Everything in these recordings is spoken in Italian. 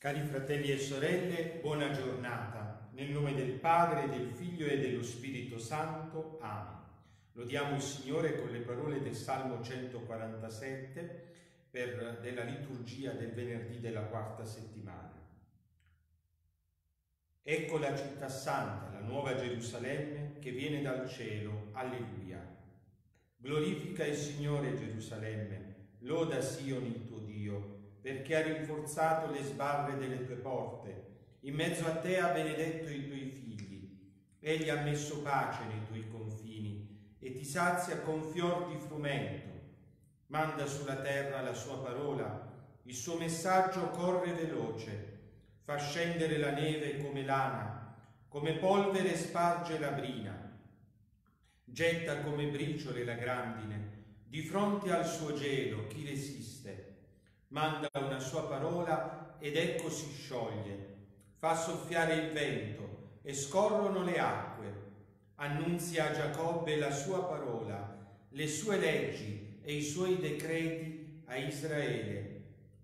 Cari fratelli e sorelle, buona giornata. Nel nome del Padre, del Figlio e dello Spirito Santo. Amen. Lodiamo il Signore con le parole del Salmo 147 per, della liturgia del venerdì della quarta settimana. Ecco la città santa, la nuova Gerusalemme che viene dal cielo. Alleluia. Glorifica il Signore Gerusalemme, loda Sion il tuo Dio perché ha rinforzato le sbarre delle tue porte. In mezzo a te ha benedetto i tuoi figli. Egli ha messo pace nei tuoi confini e ti sazia con fior di frumento. Manda sulla terra la sua parola, il suo messaggio corre veloce, fa scendere la neve come lana, come polvere sparge la brina. Getta come briciole la grandine, di fronte al suo gelo chi resiste? Manda una sua parola ed ecco si scioglie, fa soffiare il vento e scorrono le acque, annunzia a Giacobbe la sua parola, le sue leggi e i suoi decreti a Israele.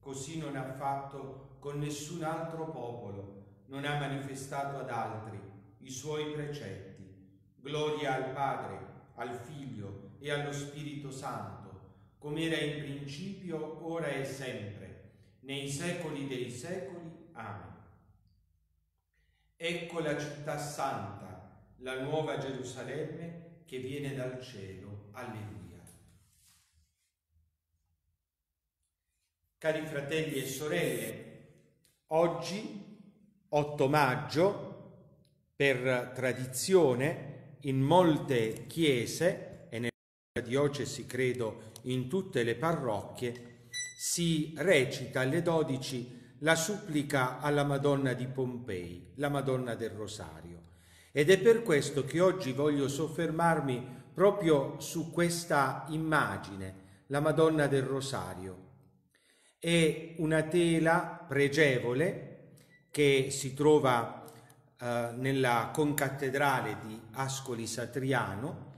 Così non ha fatto con nessun altro popolo, non ha manifestato ad altri i suoi precetti. Gloria al Padre, al Figlio e allo Spirito Santo come era in principio, ora e sempre, nei secoli dei secoli. Amen. Ecco la città santa, la nuova Gerusalemme che viene dal cielo. Alleluia. Cari fratelli e sorelle, oggi, 8 maggio, per tradizione, in molte chiese diocesi credo in tutte le parrocchie si recita alle 12 la supplica alla Madonna di Pompei, la Madonna del Rosario. Ed è per questo che oggi voglio soffermarmi proprio su questa immagine, la Madonna del Rosario. È una tela pregevole che si trova eh, nella concattedrale di Ascoli Satriano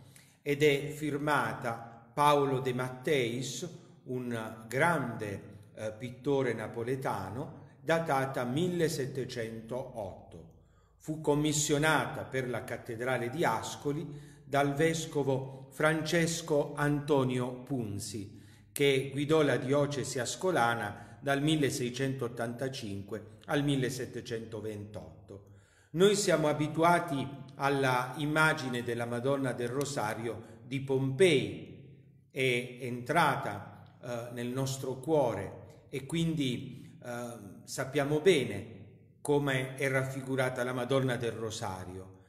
ed è firmata Paolo De Matteis, un grande eh, pittore napoletano, datata 1708. Fu commissionata per la cattedrale di Ascoli dal vescovo Francesco Antonio Punzi, che guidò la diocesi ascolana dal 1685 al 1728. Noi siamo abituati alla immagine della Madonna del Rosario di Pompei, è entrata eh, nel nostro cuore e quindi eh, sappiamo bene come è raffigurata la Madonna del Rosario.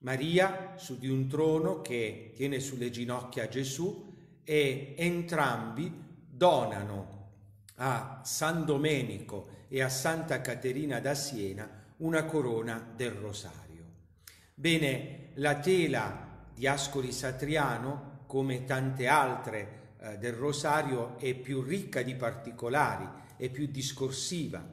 Maria su di un trono che tiene sulle ginocchia Gesù e entrambi donano a San Domenico e a Santa Caterina da Siena una corona del Rosario. Bene, la tela di Ascoli Satriano come tante altre eh, del rosario, è più ricca di particolari, è più discorsiva.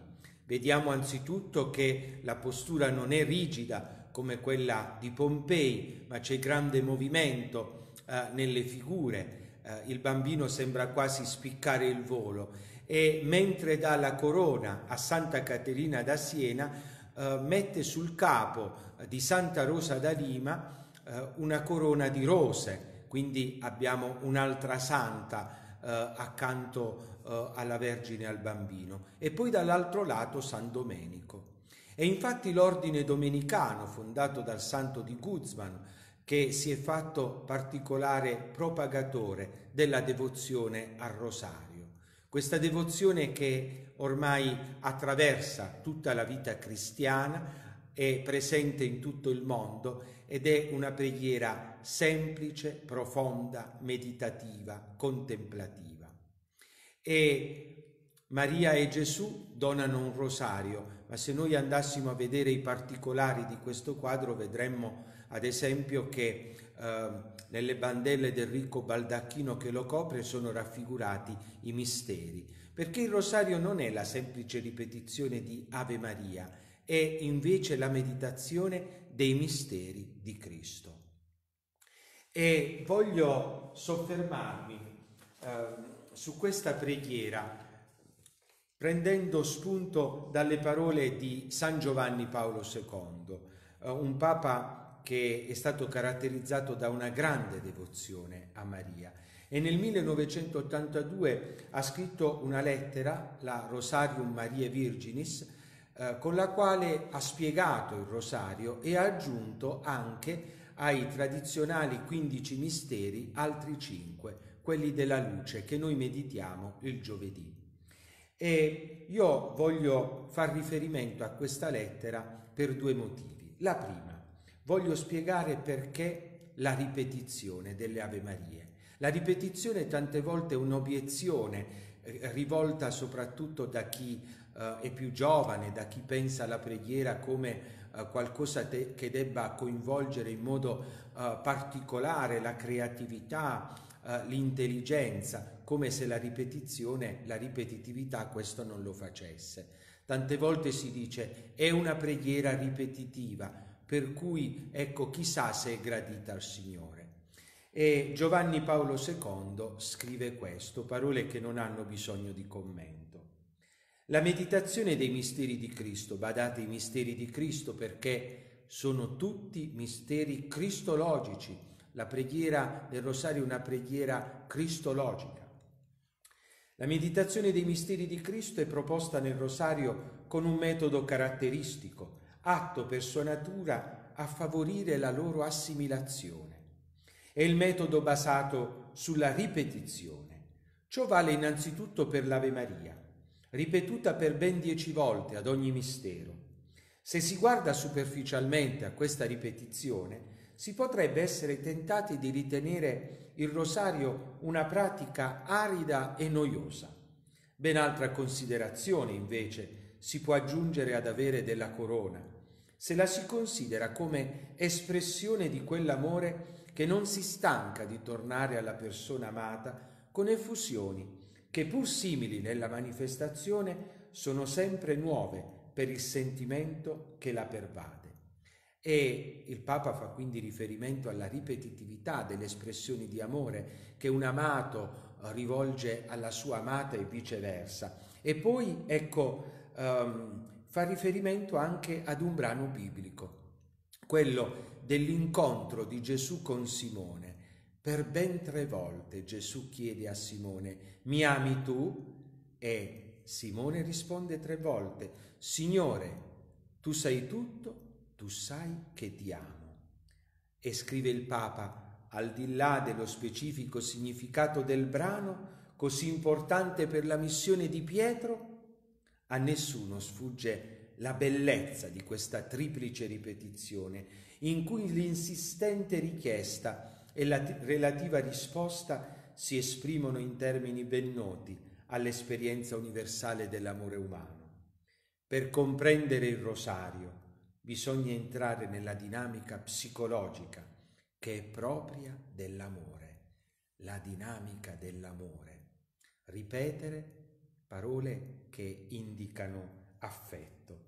Vediamo anzitutto che la postura non è rigida come quella di Pompei, ma c'è grande movimento eh, nelle figure. Eh, il bambino sembra quasi spiccare il volo e mentre dà la corona a Santa Caterina da Siena, eh, mette sul capo di Santa Rosa da Lima eh, una corona di rose quindi abbiamo un'altra santa eh, accanto eh, alla Vergine e al bambino, e poi dall'altro lato San Domenico. E infatti l'ordine domenicano, fondato dal santo di Guzman, che si è fatto particolare propagatore della devozione al rosario. Questa devozione che ormai attraversa tutta la vita cristiana, è presente in tutto il mondo ed è una preghiera semplice, profonda, meditativa, contemplativa. E Maria e Gesù donano un rosario, ma se noi andassimo a vedere i particolari di questo quadro vedremmo ad esempio che eh, nelle bandelle del ricco baldacchino che lo copre sono raffigurati i misteri, perché il rosario non è la semplice ripetizione di Ave Maria, è invece la meditazione dei misteri di Cristo. E voglio soffermarmi eh, su questa preghiera prendendo spunto dalle parole di San Giovanni Paolo II, eh, un papa che è stato caratterizzato da una grande devozione a Maria e nel 1982 ha scritto una lettera, la Rosarium Mariae Virginis, eh, con la quale ha spiegato il rosario e ha aggiunto anche ai tradizionali 15 misteri altri 5, quelli della luce che noi meditiamo il giovedì. E io voglio far riferimento a questa lettera per due motivi. La prima, voglio spiegare perché la ripetizione delle Ave Marie. La ripetizione tante volte è un'obiezione eh, rivolta soprattutto da chi eh, è più giovane, da chi pensa alla preghiera come eh, qualcosa te, che debba coinvolgere in modo eh, particolare la creatività, l'intelligenza, come se la ripetizione, la ripetitività questo non lo facesse. Tante volte si dice è una preghiera ripetitiva, per cui ecco chissà se è gradita al Signore. E Giovanni Paolo II scrive questo, parole che non hanno bisogno di commento. La meditazione dei misteri di Cristo, badate i misteri di Cristo perché sono tutti misteri cristologici. La preghiera del rosario è una preghiera cristologica. La meditazione dei misteri di Cristo è proposta nel rosario con un metodo caratteristico, atto per sua natura a favorire la loro assimilazione. È il metodo basato sulla ripetizione. Ciò vale innanzitutto per l'Ave Maria ripetuta per ben dieci volte ad ogni mistero. Se si guarda superficialmente a questa ripetizione, si potrebbe essere tentati di ritenere il rosario una pratica arida e noiosa. Ben altra considerazione, invece, si può aggiungere ad avere della corona, se la si considera come espressione di quell'amore che non si stanca di tornare alla persona amata con effusioni che pur simili nella manifestazione sono sempre nuove per il sentimento che la pervade. E il Papa fa quindi riferimento alla ripetitività delle espressioni di amore che un amato rivolge alla sua amata e viceversa. E poi, ecco, um, fa riferimento anche ad un brano biblico, quello dell'incontro di Gesù con Simone per ben tre volte Gesù chiede a Simone, mi ami tu? E Simone risponde tre volte, Signore, tu sai tutto, tu sai che ti amo. E scrive il Papa, al di là dello specifico significato del brano, così importante per la missione di Pietro, a nessuno sfugge la bellezza di questa triplice ripetizione, in cui l'insistente richiesta e la relativa risposta si esprimono in termini ben noti all'esperienza universale dell'amore umano. Per comprendere il rosario bisogna entrare nella dinamica psicologica che è propria dell'amore, la dinamica dell'amore. Ripetere parole che indicano affetto.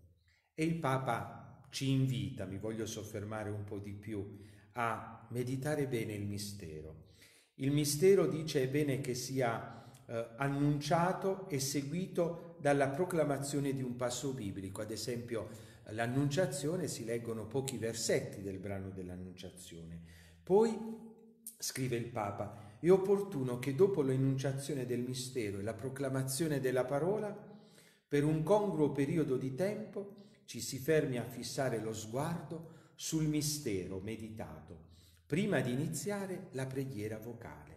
E il Papa ci invita, mi voglio soffermare un po' di più, a meditare bene il mistero. Il mistero dice è bene che sia eh, annunciato e seguito dalla proclamazione di un passo biblico, ad esempio l'annunciazione si leggono pochi versetti del brano dell'annunciazione. Poi, scrive il Papa, è opportuno che dopo l'enunciazione del mistero e la proclamazione della parola, per un congruo periodo di tempo ci si fermi a fissare lo sguardo sul mistero meditato, prima di iniziare la preghiera vocale.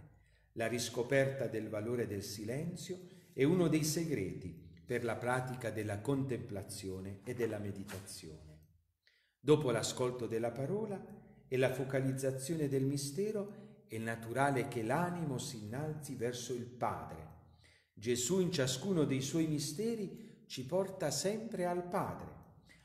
La riscoperta del valore del silenzio è uno dei segreti per la pratica della contemplazione e della meditazione. Dopo l'ascolto della parola e la focalizzazione del mistero, è naturale che l'animo si innalzi verso il Padre. Gesù in ciascuno dei suoi misteri ci porta sempre al Padre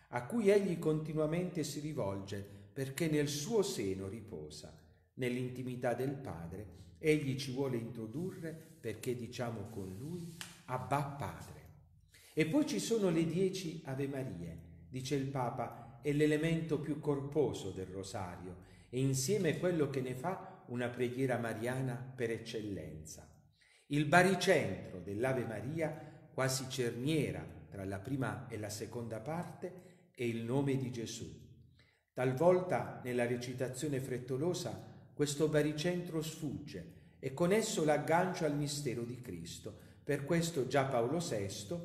a cui egli continuamente si rivolge perché nel suo seno riposa, nell'intimità del Padre, egli ci vuole introdurre perché diciamo con lui Abba Padre. E poi ci sono le dieci Ave Marie, dice il Papa, è l'elemento più corposo del rosario e insieme quello che ne fa una preghiera mariana per eccellenza. Il baricentro dell'Ave Maria quasi cerniera tra la prima e la seconda parte, è il nome di Gesù. Talvolta nella recitazione frettolosa questo baricentro sfugge e con esso l'aggancia al mistero di Cristo. Per questo già Paolo VI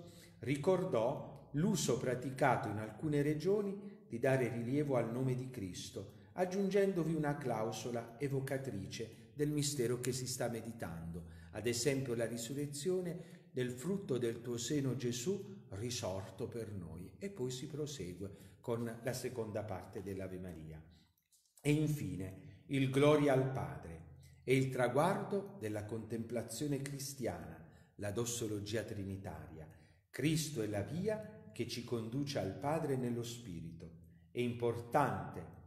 ricordò l'uso praticato in alcune regioni di dare rilievo al nome di Cristo, aggiungendovi una clausola evocatrice del mistero che si sta meditando, ad esempio la risurrezione del frutto del tuo seno Gesù risorto per noi. E poi si prosegue con la seconda parte dell'Ave Maria. E infine il gloria al Padre e il traguardo della contemplazione cristiana, la dossologia trinitaria. Cristo è la via che ci conduce al Padre nello Spirito. È importante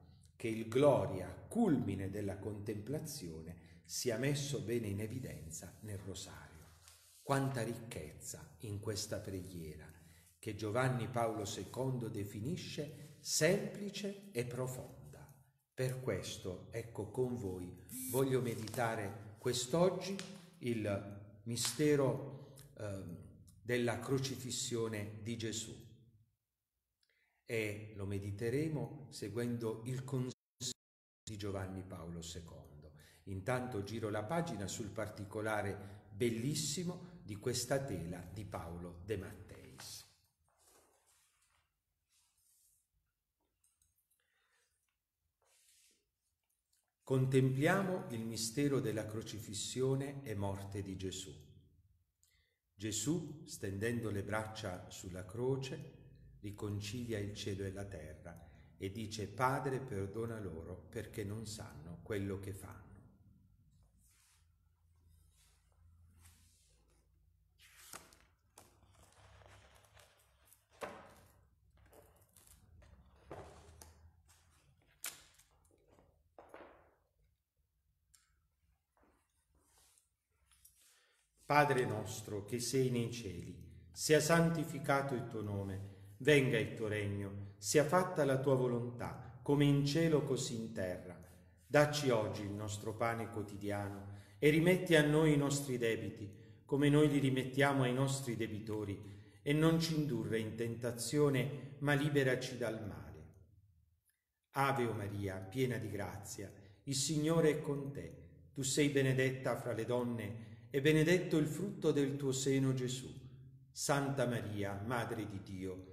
che il gloria, culmine della contemplazione, sia messo bene in evidenza nel rosario. Quanta ricchezza in questa preghiera che Giovanni Paolo II definisce semplice e profonda. Per questo, ecco con voi, voglio meditare quest'oggi il mistero eh, della crocifissione di Gesù e lo mediteremo seguendo il consiglio di Giovanni Paolo II. Intanto giro la pagina sul particolare bellissimo di questa tela di Paolo De Matteis. Contempliamo il mistero della crocifissione e morte di Gesù. Gesù, stendendo le braccia sulla croce, riconcilia il cielo e la terra e dice Padre perdona loro perché non sanno quello che fanno. Padre nostro che sei nei cieli, sia santificato il tuo nome Venga il tuo regno, sia fatta la tua volontà, come in cielo così in terra. Dacci oggi il nostro pane quotidiano e rimetti a noi i nostri debiti, come noi li rimettiamo ai nostri debitori, e non ci indurre in tentazione, ma liberaci dal male. Ave o Maria, piena di grazia, il Signore è con te. Tu sei benedetta fra le donne e benedetto il frutto del tuo seno Gesù. Santa Maria, Madre di Dio,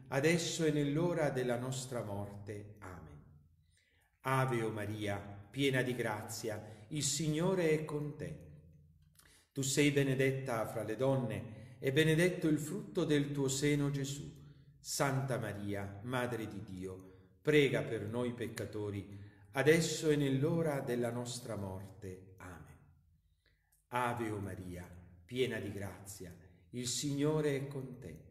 adesso e nell'ora della nostra morte. Amen. Ave o Maria, piena di grazia, il Signore è con te. Tu sei benedetta fra le donne e benedetto il frutto del tuo seno Gesù. Santa Maria, Madre di Dio, prega per noi peccatori, adesso e nell'ora della nostra morte. Amen. Ave o Maria, piena di grazia, il Signore è con te.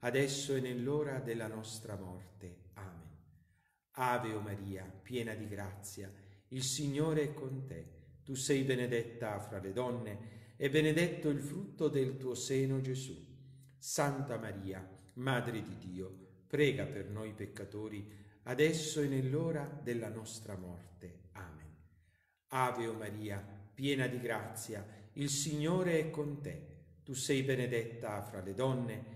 adesso e nell'ora della nostra morte. Amen. Ave o Maria, piena di grazia, il Signore è con te. Tu sei benedetta fra le donne e benedetto il frutto del tuo seno, Gesù. Santa Maria, Madre di Dio, prega per noi peccatori, adesso e nell'ora della nostra morte. Amen. Ave o Maria, piena di grazia, il Signore è con te. Tu sei benedetta fra le donne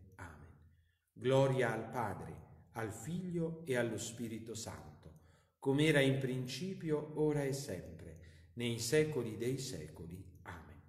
Gloria al Padre, al Figlio e allo Spirito Santo, come era in principio, ora e sempre, nei secoli dei secoli. Amen.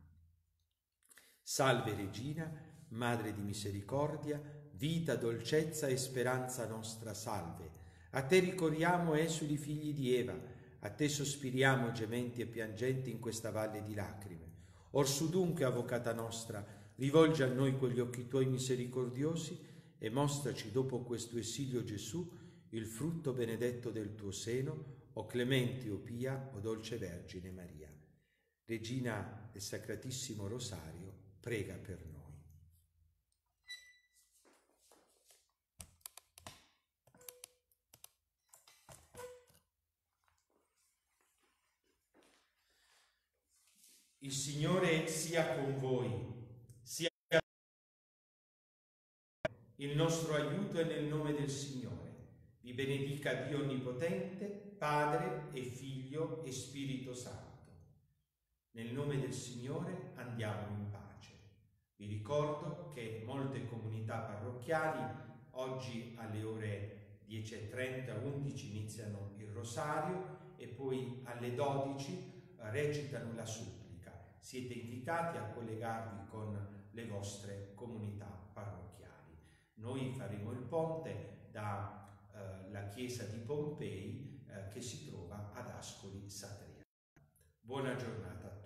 Salve Regina, Madre di misericordia, vita, dolcezza e speranza nostra, salve. A te ricorriamo, esuli figli di Eva, a te sospiriamo gementi e piangenti in questa valle di lacrime. Orsù dunque, avvocata nostra, rivolgi a noi quegli occhi tuoi misericordiosi, e mostraci dopo questo esilio Gesù il frutto benedetto del tuo seno, o clementi o pia, o dolce Vergine Maria. Regina del Sacratissimo Rosario, prega per noi. Il Signore sia con voi Il nostro aiuto è nel nome del Signore. Vi benedica Dio Onnipotente, Padre e Figlio e Spirito Santo. Nel nome del Signore andiamo in pace. Vi ricordo che molte comunità parrocchiali oggi alle ore 10.30, 11 iniziano il rosario e poi alle 12 recitano la supplica. Siete invitati a collegarvi con le vostre comunità parrocchiali. Noi faremo il ponte dalla eh, chiesa di Pompei eh, che si trova ad Ascoli Satria. Buona giornata a tutti.